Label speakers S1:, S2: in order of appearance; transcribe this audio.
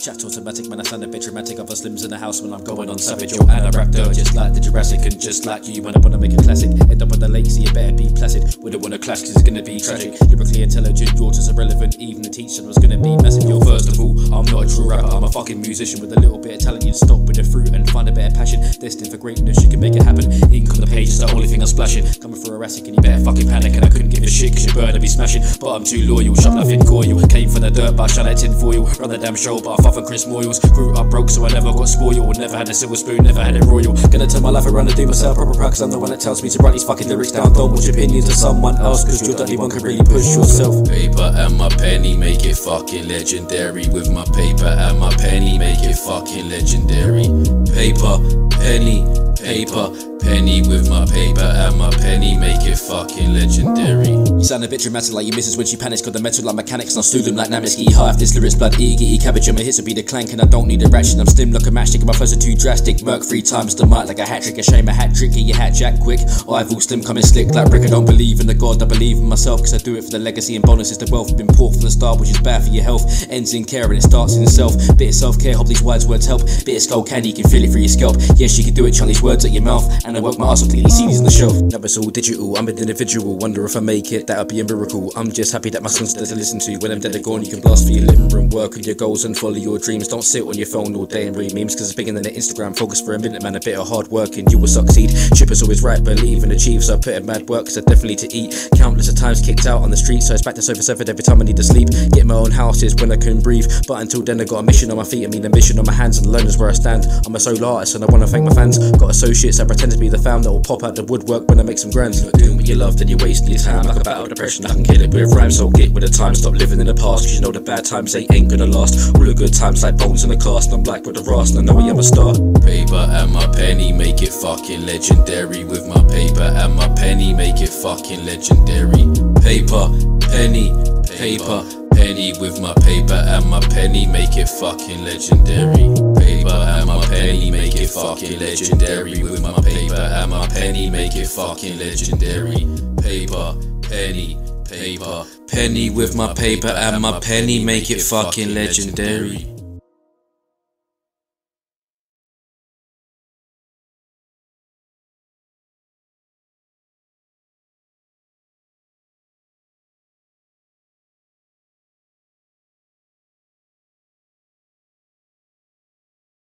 S1: Chat automatic, man, I sound a bit dramatic. Other slims in the house when I'm going on savage. Yo, and I rap dirt just like the Jurassic. And just like you, when I wanna make a classic. End up on the lake, so you better be placid. Wouldn't wanna clash, cause it's gonna be tragic. Lyrically intelligent, yours is irrelevant. Even the teacher was gonna be massive. Yo, first of all, I'm not a true rapper, I'm a fucking musician with a little bit of talent. You'd stop with the fruit and find a bit of passion. Destined for greatness, you can make it happen. On the only thing I'm splashing. Coming for a Rassic, and you better fucking panic. And I couldn't give a shit, cause your bird would be smashing. But I'm too loyal, shove nothing you. Came from the dirt, but I shot at tin foil. Run the damn show, but I fuck Chris Moyles. Grew up broke, so I never got spoiled. Never had a silver spoon, never had it royal. Gonna turn my life around and do myself proper practice. I'm the one that tells me to write these fucking lyrics down. Don't watch opinions of someone else, cause you're the only one can really push yourself.
S2: Paper and my penny make it fucking legendary. With my paper and my penny make it fucking legendary. Paper, penny, paper, penny with my paper and my penny make it fucking legendary.
S1: You sound a bit dramatic like your missus when she panics. Got the metal like mechanics, and I stew them like Nameski. Half this lyrics blood, eagy, cabbage, and my hits will be the clank, and I don't need a ratchet. I'm slim like a matchstick, and my flows are too drastic. Merc three times the mic like a hat trick, a shame a hat trick, and your hat jack quick. I've all slim coming slick like brick. I don't believe in the God, I believe in myself, cause I do it for the legacy and bonuses. The wealth been poured from the start, which is bad for your health. Ends in care and it starts in self. Bit of self care, hope these wise words help. Bit of skull candy, you can feel it through your scalp. Yes, you can do it, Charlie's words at your mouth. And Work my ass off till CDs on the shelf. Now it's all digital, I'm an individual. Wonder if I make it, that'll be a miracle. I'm just happy that my son's there to listen to. When I'm dead and gone, you can blast for your living room, work on your goals and follow your dreams. Don't sit on your phone all day and read memes, cause it's bigger than the Instagram. Focus for a minute, man, a bit of hard work and you will succeed. Chipper's always right, believe and achieve, so I put in mad work, cause I definitely to eat. Countless of times kicked out on the street, so it's back to sofa seven every time I need to sleep. Get my own houses when I can breathe, but until then I got a mission on my feet, I mean a mission on my hands and learn is where I stand. I'm a solo artist and I wanna thank my fans. Got associates that pretend to be the fam that will pop out the woodwork when I make some grand. You're doing what you love, then you're wasting your time. Like a battle depression, I can kill it with rhymes, so get with the time. Stop living in the past, cause you know the bad times they ain't gonna last. All the good times like bones in the cast, I'm black with the rust, and I know I am a star.
S2: Paper and my penny make it fucking legendary. With my paper and my penny make it fucking legendary. Paper, penny, paper, penny with my paper and my penny make it fucking legendary. Paper and my penny fucking legendary. With my paper and my penny make it fucking legendary. Paper, penny, paper, penny with my paper and my penny make it fucking legendary.